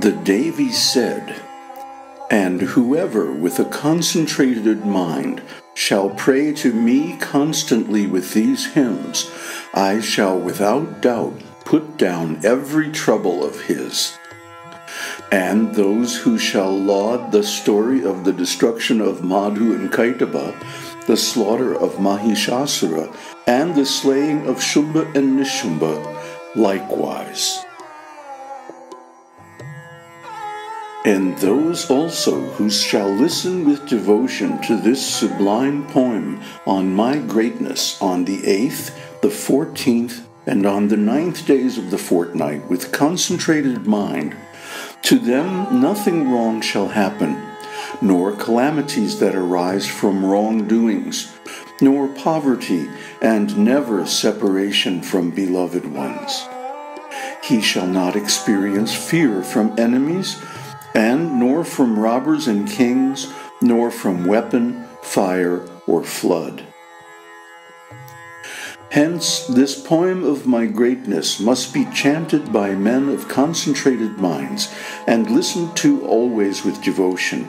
The Devi said, And whoever with a concentrated mind shall pray to me constantly with these hymns, I shall without doubt put down every trouble of his. And those who shall laud the story of the destruction of Madhu and Kaitaba, the slaughter of Mahishasura, and the slaying of Shumba and Nishumba, likewise. And those also who shall listen with devotion to this sublime poem on my greatness on the eighth, the fourteenth, and on the ninth days of the fortnight with concentrated mind, to them nothing wrong shall happen, nor calamities that arise from wrongdoings, nor poverty, and never separation from beloved ones. He shall not experience fear from enemies and nor from robbers and kings, nor from weapon, fire, or flood. Hence, this poem of my greatness must be chanted by men of concentrated minds and listened to always with devotion,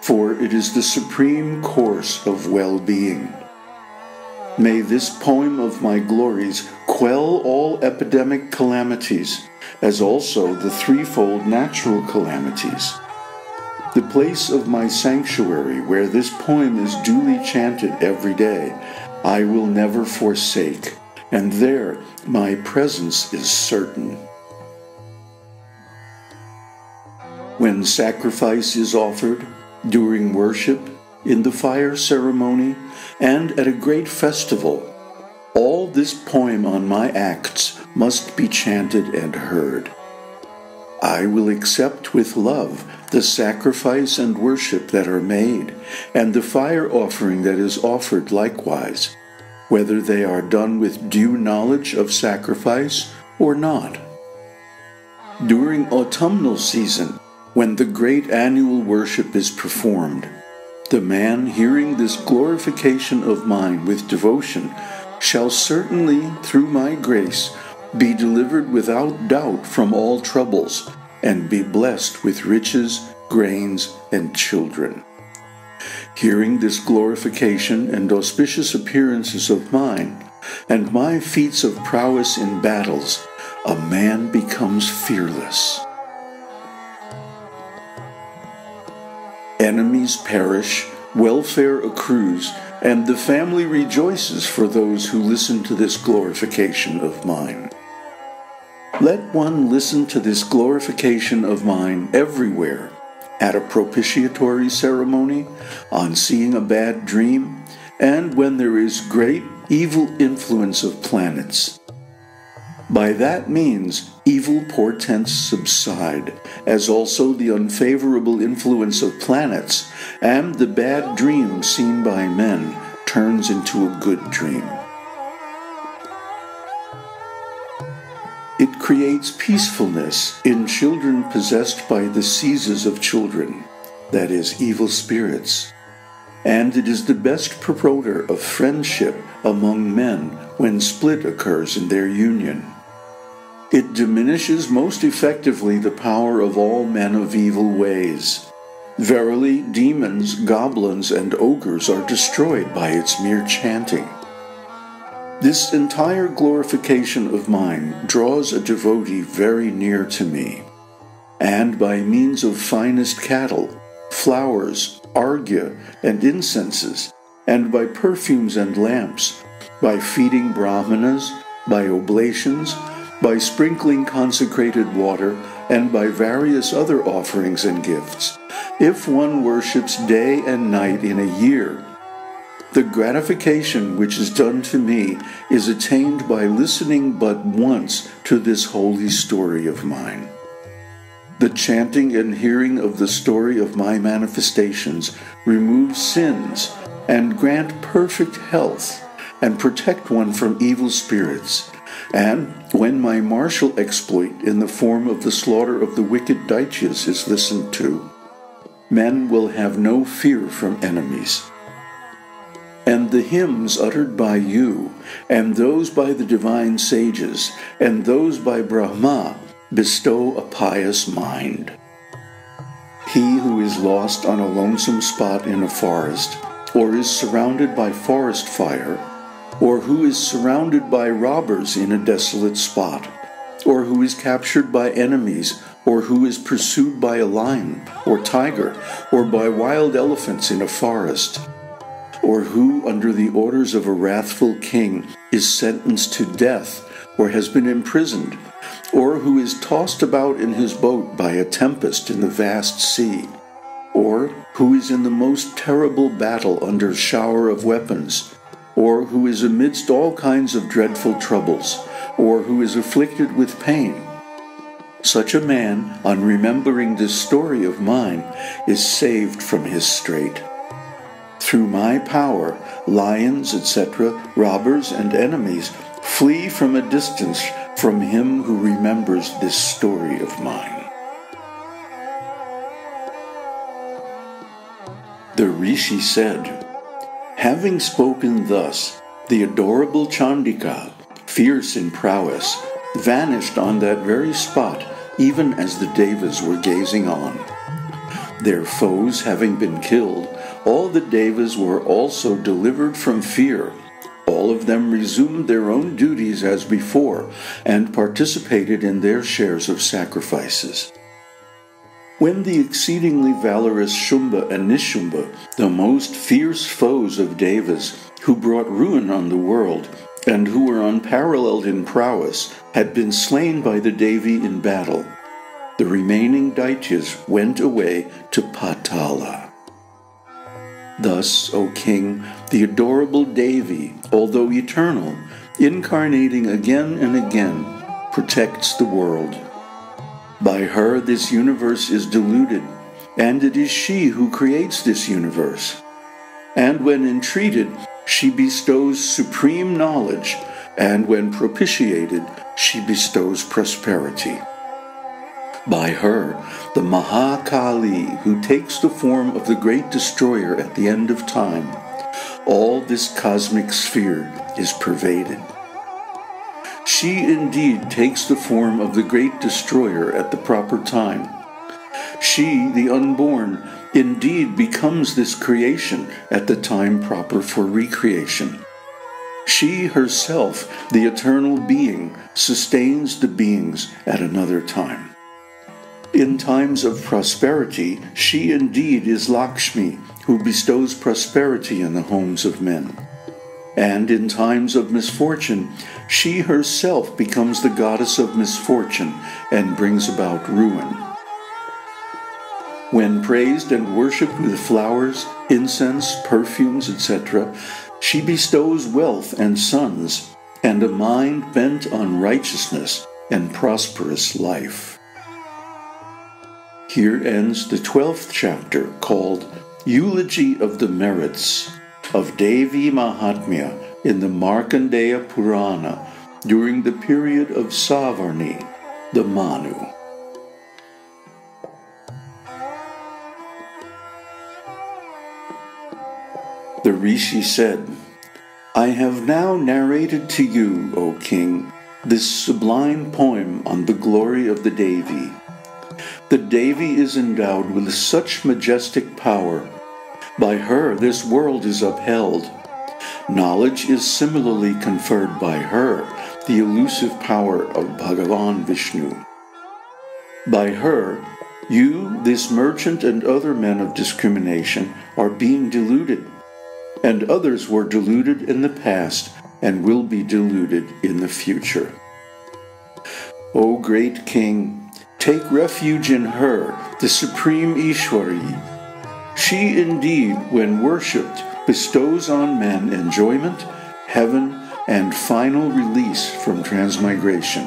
for it is the supreme course of well being. May this poem of my glories quell all epidemic calamities as also the threefold natural calamities. The place of my sanctuary, where this poem is duly chanted every day, I will never forsake, and there my presence is certain. When sacrifice is offered, during worship, in the fire ceremony, and at a great festival, all this poem on my acts must be chanted and heard. I will accept with love the sacrifice and worship that are made, and the fire offering that is offered likewise, whether they are done with due knowledge of sacrifice or not. During autumnal season, when the great annual worship is performed, the man hearing this glorification of mine with devotion shall certainly, through my grace, be delivered without doubt from all troubles, and be blessed with riches, grains, and children. Hearing this glorification and auspicious appearances of mine, and my feats of prowess in battles, a man becomes fearless. Enemies perish, welfare accrues, and the family rejoices for those who listen to this glorification of mine. Let one listen to this glorification of mine everywhere at a propitiatory ceremony, on seeing a bad dream, and when there is great evil influence of planets. By that means, evil portents subside, as also the unfavorable influence of planets, and the bad dream seen by men turns into a good dream. Creates peacefulness in children possessed by the seizes of children, that is, evil spirits. And it is the best promoter of friendship among men when split occurs in their union. It diminishes most effectively the power of all men of evil ways. Verily, demons, goblins, and ogres are destroyed by its mere chanting. This entire glorification of mine draws a devotee very near to me, and by means of finest cattle, flowers, arghya, and incenses, and by perfumes and lamps, by feeding brahmanas, by oblations, by sprinkling consecrated water, and by various other offerings and gifts, if one worships day and night in a year, the gratification which is done to me is attained by listening but once to this holy story of mine. The chanting and hearing of the story of my manifestations remove sins and grant perfect health and protect one from evil spirits, And when my martial exploit in the form of the slaughter of the wicked Daityas is listened to, men will have no fear from enemies. And the hymns uttered by you, and those by the divine sages, and those by Brahma, bestow a pious mind. He who is lost on a lonesome spot in a forest, or is surrounded by forest fire, or who is surrounded by robbers in a desolate spot, or who is captured by enemies, or who is pursued by a lion or tiger, or by wild elephants in a forest, or who, under the orders of a wrathful king, is sentenced to death, or has been imprisoned, or who is tossed about in his boat by a tempest in the vast sea, or who is in the most terrible battle under shower of weapons, or who is amidst all kinds of dreadful troubles, or who is afflicted with pain. Such a man, on remembering this story of mine, is saved from his strait. Through my power, lions, etc., robbers, and enemies flee from a distance from him who remembers this story of mine. The Rishi said, Having spoken thus, the adorable Chandika, fierce in prowess, vanished on that very spot even as the Devas were gazing on. Their foes having been killed, all the Devas were also delivered from fear. All of them resumed their own duties as before and participated in their shares of sacrifices. When the exceedingly valorous Shumba and Nishumba, the most fierce foes of Devas, who brought ruin on the world, and who were unparalleled in prowess, had been slain by the Devi in battle, the remaining Daityas went away to Patala. Thus, O king, the adorable Devi, although eternal, incarnating again and again, protects the world. By her, this universe is deluded, and it is she who creates this universe. And when entreated, she bestows supreme knowledge, and when propitiated, she bestows prosperity. By her, the Mahakali, who takes the form of the great destroyer at the end of time, all this cosmic sphere is pervaded. She indeed takes the form of the great destroyer at the proper time. She, the unborn, indeed becomes this creation at the time proper for recreation. She herself, the eternal being, sustains the beings at another time. In times of prosperity, she indeed is Lakshmi, who bestows prosperity in the homes of men and in times of misfortune, she herself becomes the goddess of misfortune and brings about ruin. When praised and worshipped with flowers, incense, perfumes, etc., she bestows wealth and sons, and a mind bent on righteousness and prosperous life. Here ends the twelfth chapter called Eulogy of the Merits of Devi Mahatmya in the Markandeya Purana during the period of Savarni, the Manu. The Rishi said, I have now narrated to you, O king, this sublime poem on the glory of the Devi. The Devi is endowed with such majestic power by her, this world is upheld. Knowledge is similarly conferred by her, the elusive power of Bhagavan Vishnu. By her, you, this merchant, and other men of discrimination are being deluded, and others were deluded in the past and will be deluded in the future. O great King, take refuge in her, the supreme Ishwari, she indeed, when worshipped, bestows on men enjoyment, heaven, and final release from transmigration.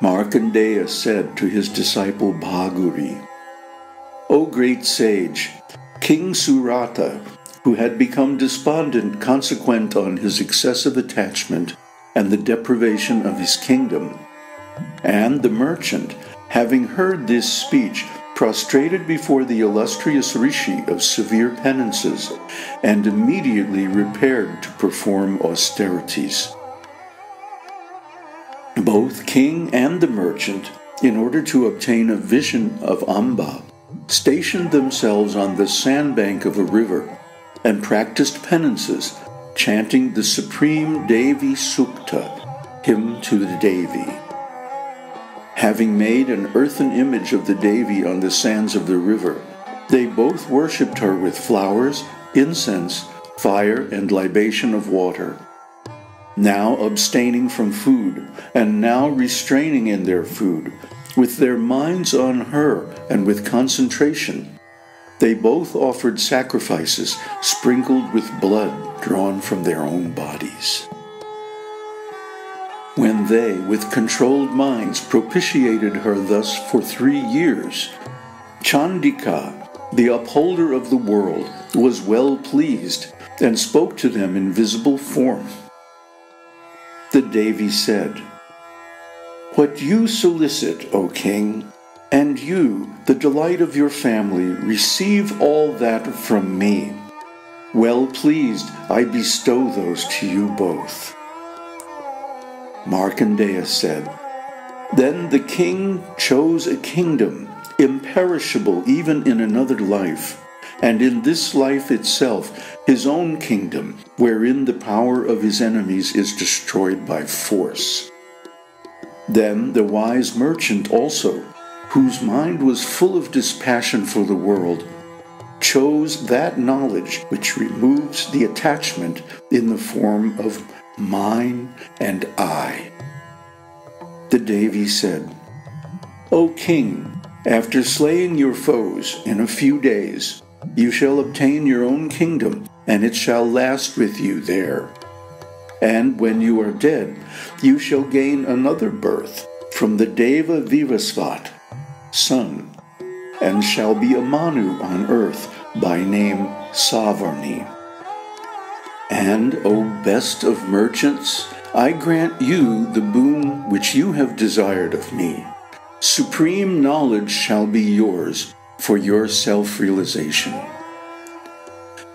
Markandeya said to his disciple Bhaguri, O great sage, King Suratha, who had become despondent consequent on his excessive attachment and the deprivation of his kingdom. And the merchant, having heard this speech, prostrated before the illustrious Rishi of severe penances, and immediately repaired to perform austerities. Both king and the merchant, in order to obtain a vision of Amba, stationed themselves on the sandbank of a river and practiced penances, chanting the supreme Devi Sukta, hymn to the Devi. Having made an earthen image of the Devi on the sands of the river, they both worshipped her with flowers, incense, fire, and libation of water. Now abstaining from food, and now restraining in their food, with their minds on her and with concentration, they both offered sacrifices sprinkled with blood drawn from their own bodies. When they, with controlled minds, propitiated her thus for three years, Chandika, the upholder of the world, was well pleased and spoke to them in visible form. The Devi said, What you solicit, O king, and you, the delight of your family, receive all that from me. Well pleased, I bestow those to you both. Markandeya said, Then the king chose a kingdom, imperishable even in another life, and in this life itself, his own kingdom, wherein the power of his enemies is destroyed by force. Then the wise merchant also, whose mind was full of dispassion for the world, chose that knowledge which removes the attachment in the form of mine and I. The Devi said, O king, after slaying your foes in a few days, you shall obtain your own kingdom, and it shall last with you there. And when you are dead, you shall gain another birth from the Deva Vivasvat, sun, and shall be a Manu on earth by name Savarni. And, O best of merchants, I grant you the boon which you have desired of me. Supreme knowledge shall be yours for your self realization.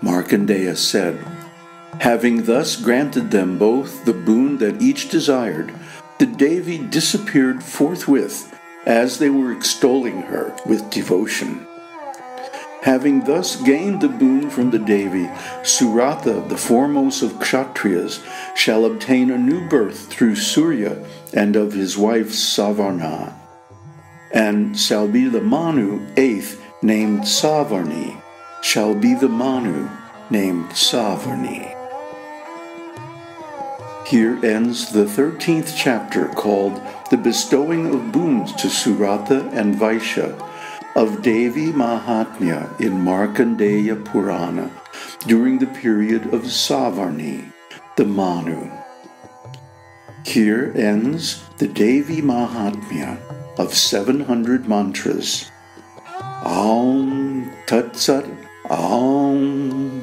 Markandeya said, Having thus granted them both the boon that each desired, the Devi disappeared forthwith as they were extolling her with devotion. Having thus gained the boon from the Devi, Suratha, the foremost of Kshatriyas, shall obtain a new birth through Surya and of his wife Savarna, and shall be the Manu, eighth, named Savarni, shall be the Manu, named Savarni. Here ends the thirteenth chapter called The Bestowing of Boons to Suratha and Vaishya of Devi Mahatmya in Markandeya Purana during the period of Savarni, the Manu. Here ends the Devi Mahatmya of 700 mantras. Aum Tat Sat Aum